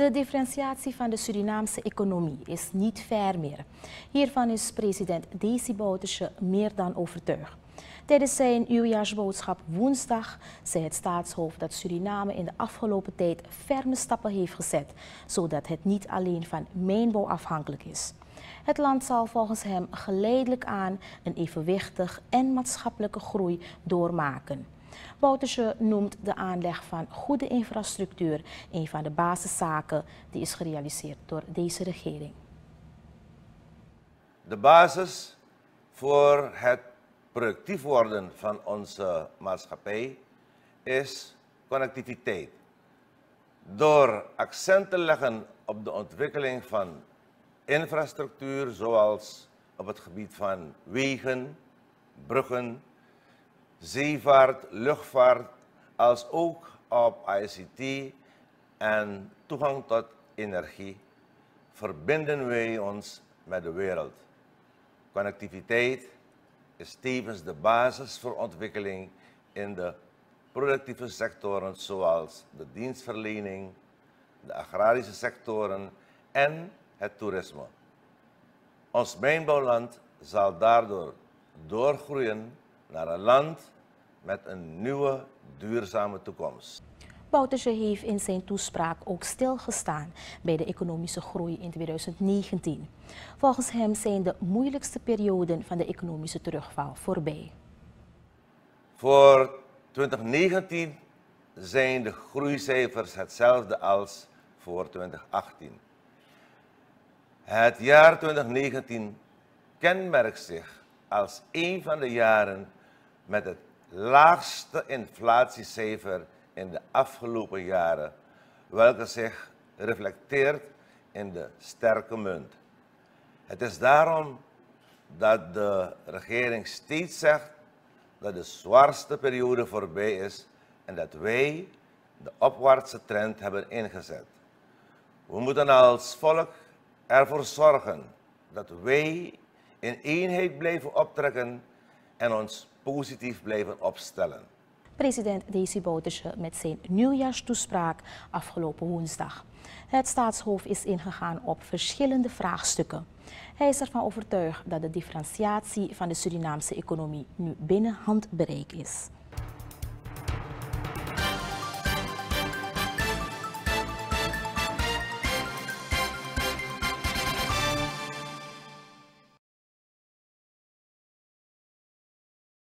De differentiatie van de Surinaamse economie is niet ver meer. Hiervan is president Desi Bouterse meer dan overtuigd. Tijdens zijn nieuwjaarsboodschap woensdag zei het staatshoofd dat Suriname in de afgelopen tijd ferme stappen heeft gezet, zodat het niet alleen van mijnbouw afhankelijk is. Het land zal volgens hem geleidelijk aan een evenwichtig en maatschappelijke groei doormaken. Bouterse noemt de aanleg van goede infrastructuur een van de basiszaken die is gerealiseerd door deze regering. De basis voor het productief worden van onze maatschappij is connectiviteit. Door accent te leggen op de ontwikkeling van infrastructuur, zoals op het gebied van wegen, bruggen, zeevaart, luchtvaart, als ook op ICT en toegang tot energie, verbinden wij ons met de wereld. Connectiviteit is tevens de basis voor ontwikkeling in de productieve sectoren zoals de dienstverlening, de agrarische sectoren en het toerisme. Ons mijnbouwland zal daardoor doorgroeien naar een land met een nieuwe duurzame toekomst. Bouterse heeft in zijn toespraak ook stilgestaan bij de economische groei in 2019. Volgens hem zijn de moeilijkste perioden van de economische terugval voorbij. Voor 2019 zijn de groeicijfers hetzelfde als voor 2018. Het jaar 2019 kenmerkt zich als een van de jaren met het laagste inflatiecijfer in de afgelopen jaren, welke zich reflecteert in de sterke munt. Het is daarom dat de regering steeds zegt dat de zwaarste periode voorbij is en dat wij de opwaartse trend hebben ingezet. We moeten als volk ervoor zorgen dat wij in eenheid blijven optrekken en ons positief blijven opstellen. President Desi Bouterse met zijn nieuwjaarstoespraak afgelopen woensdag. Het staatshoofd is ingegaan op verschillende vraagstukken. Hij is ervan overtuigd dat de differentiatie van de Surinaamse economie nu binnen handbereik is.